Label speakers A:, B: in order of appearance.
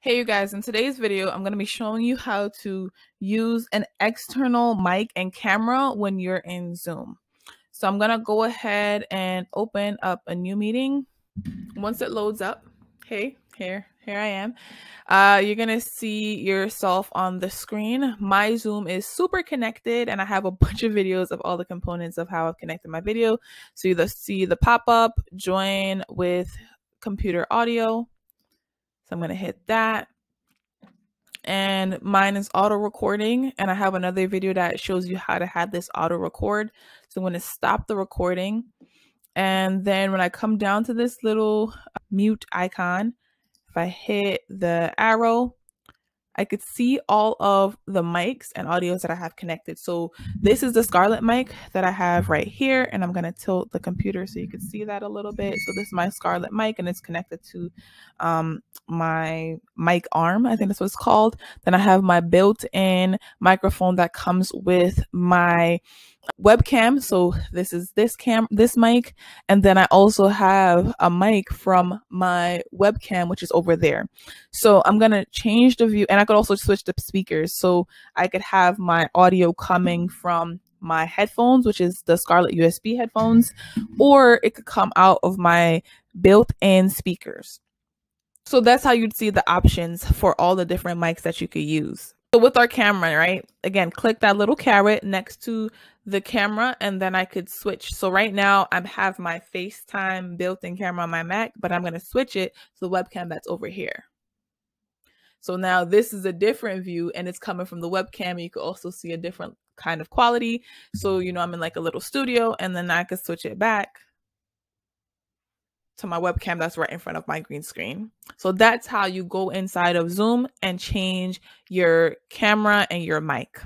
A: Hey you guys, in today's video, I'm going to be showing you how to use an external mic and camera when you're in Zoom. So I'm going to go ahead and open up a new meeting. Once it loads up, hey, here, here I am. Uh, you're going to see yourself on the screen. My Zoom is super connected and I have a bunch of videos of all the components of how I've connected my video. So you'll see the pop-up, join with computer audio so I'm going to hit that. And mine is auto recording. And I have another video that shows you how to have this auto record. So I'm going to stop the recording. And then when I come down to this little uh, mute icon, if I hit the arrow, I could see all of the mics and audios that I have connected. So this is the Scarlett mic that I have right here, and I'm gonna tilt the computer so you can see that a little bit. So this is my Scarlett mic, and it's connected to um, my mic arm. I think that's what it's called. Then I have my built-in microphone that comes with my webcam. So this is this cam, this mic, and then I also have a mic from my webcam, which is over there. So I'm gonna change the view, and I could also switch the speakers, so I could have my audio coming from my headphones, which is the Scarlett USB headphones, or it could come out of my built-in speakers. So that's how you'd see the options for all the different mics that you could use. So with our camera, right? Again, click that little caret next to the camera and then I could switch. So right now I have my FaceTime built-in camera on my Mac, but I'm going to switch it to the webcam that's over here. So now this is a different view and it's coming from the webcam. You can also see a different kind of quality. So, you know, I'm in like a little studio and then I could switch it back to my webcam that's right in front of my green screen. So that's how you go inside of Zoom and change your camera and your mic.